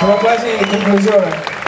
Serà quasi conclusió. Eh?